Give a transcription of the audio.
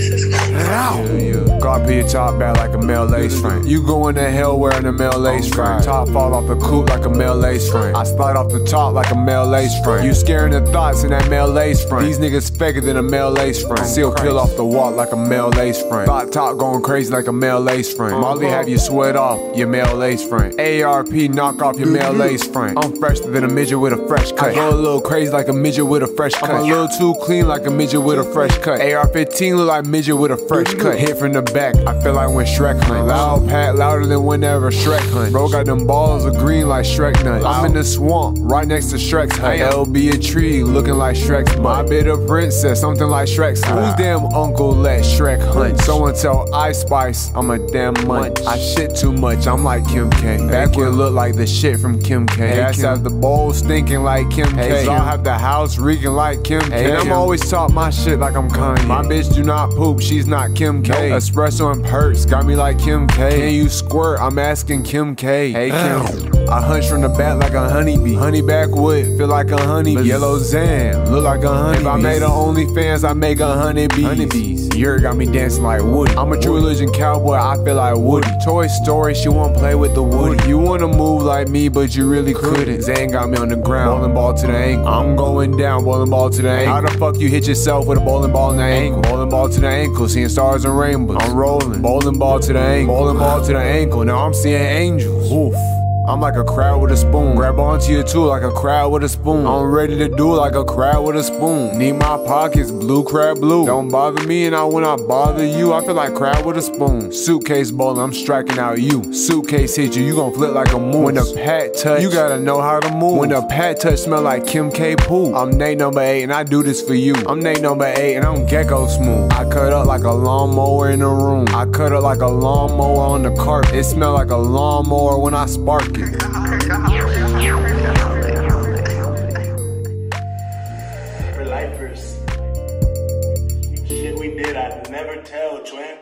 essas. Não. Be a top bad like a male lace frame. You going to hell wearing a male lace frame. Top fall off the coupe like a male lace frame. I slide off the top like a male lace frame. You scaring the thoughts in that male lace frame. These niggas faker than a male lace frame. Seal peel off the wall like a male lace frame. Thought top going crazy like a male lace frame. Uh-huh. Molly have you sweat off your male lace frame. ARP knock off your male mm-hmm. lace frame. I'm fresher than a midget with a fresh cut. I go a little crazy like a midget with a fresh cut. I'm a little too clean like a midget with a fresh cut. AR-15 look like midget with a fresh mm-hmm. cut. Hit from the back, I feel like when Shrek hunt. Loud pat, louder than whenever Shrek hunt. Bro got them balls of green like Shrek nuts. I'm in the swamp, right next to Shrek's hut. LB a tree, looking like Shrek's butt. My bit of princess, something like Shrek's. Who's damn uncle let Shrek hunt? Someone tell Ice Spice I'm a damn munch. I shit too much, I'm like Kim K. Back when look like the shit from Kim K. Ass have the bowl stinking like Kim K. Y'all have the house reeking like Kim K. And I'm always talk my shit like I'm Kanye. My bitch do not poop, she's not Kim K. Espresso and perks got me like Kim K. Can you squirt? I'm asking Kim K. Hey Kim. I hunch from the back like a honeybee. Honey backwood, feel like a honeybee. Yellow Zan, look like a honey. If I made a OnlyFans, I make a honeybee. Honeybees. Yer got me dancing like Woody. I'm a true religion cowboy, I feel like Woody. Toy Story, she wanna play with the Woody. You wanna move like me, but you really couldn't. Zan got me on the ground, bowling ball to the ankle. I'm going down, bowling ball to the ankle. How the fuck you hit yourself with a bowling ball in the ankle? Bowling ball to the ankle, seeing stars and rainbows. I'm rolling, bowling ball to the ankle. Bowling ball to the ankle, now I'm seeing angels. Oof. I'm like a crab with a spoon. Grab onto your tool like a crab with a spoon. I'm ready to do like a crab with a spoon. Need my pockets blue, crab blue. Don't bother me and I will not bother you. I feel like crab with a spoon. Suitcase bowling, I'm striking out you. Suitcase hit you, you gon' flip like a moon. When the pat touch, you gotta know how to move. When the pat touch smell like Kim K poo. I'm Nate number eight and I do this for you. I'm Nate number eight and I'm gecko smooth. I cut up like a lawnmower in the room. I cut up like a lawnmower on the carpet. It smell like a lawnmower when I spark. For lifers. Shit we did, I'd never tell, twin.